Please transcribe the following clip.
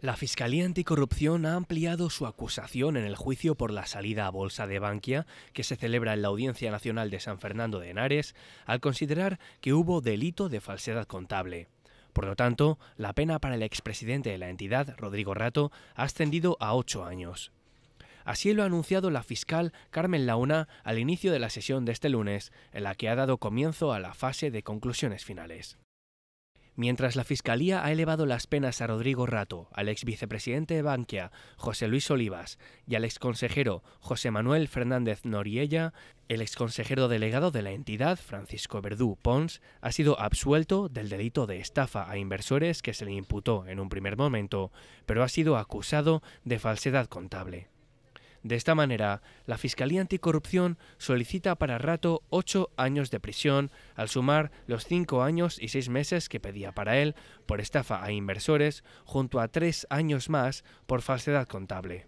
La Fiscalía Anticorrupción ha ampliado su acusación en el juicio por la salida a bolsa de Bankia, que se celebra en la Audiencia Nacional de San Fernando de Henares, al considerar que hubo delito de falsedad contable. Por lo tanto, la pena para el expresidente de la entidad, Rodrigo Rato, ha ascendido a ocho años. Así lo ha anunciado la fiscal Carmen Launa al inicio de la sesión de este lunes, en la que ha dado comienzo a la fase de conclusiones finales. Mientras la Fiscalía ha elevado las penas a Rodrigo Rato, al ex vicepresidente de Bankia, José Luis Olivas, y al exconsejero José Manuel Fernández Noriella, el exconsejero delegado de la entidad, Francisco Verdú Pons, ha sido absuelto del delito de estafa a inversores que se le imputó en un primer momento, pero ha sido acusado de falsedad contable. De esta manera, la Fiscalía Anticorrupción solicita para Rato ocho años de prisión, al sumar los cinco años y seis meses que pedía para él por estafa a inversores, junto a tres años más por falsedad contable.